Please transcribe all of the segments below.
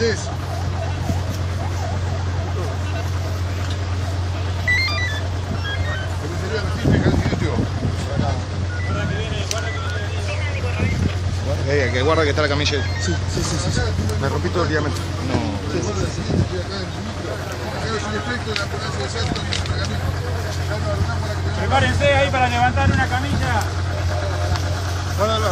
Eh, que guarda que está la camilla. Sí, sí, sí, sí. sí. Me rompí todo el diámetro. No. Prepárense ahí para levantar una camilla. No, no, no.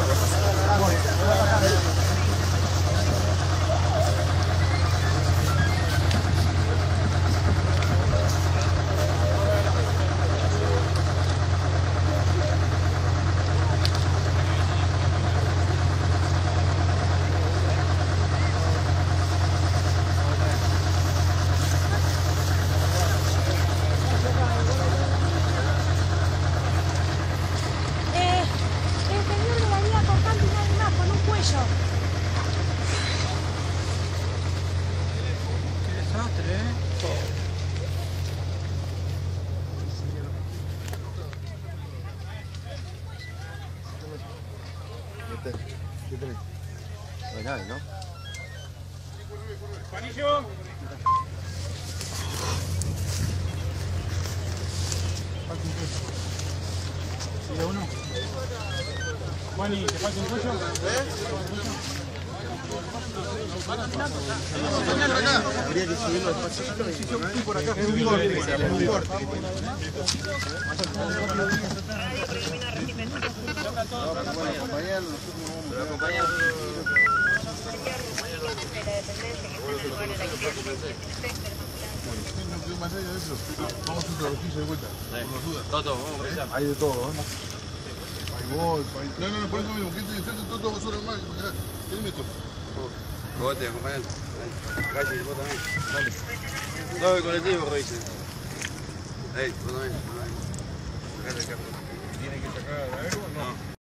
Eh, el señor de la vida cortante y nadie más, con un cuello. Qué desastre, ¿eh? ¿Qué tenés? No hay nadie, ¿no? Juanillo. ¿Sigue uno? Juani, ¿te falta un cuello? Habría que subirlo por acá, No quedó más nadie adentro. Vamos a de vuelta. Por las dudas. Hay de todo, ¿no? Hay. No, no, no, por eso mismo. ¿Qué te esto todo, basura más? ¿Qué me Joder, acompanhando. Vai, gente, vou também. Vale. o coletivo, Ruiz. Ei, vou também, vou também. Tiene que sacar a ou não?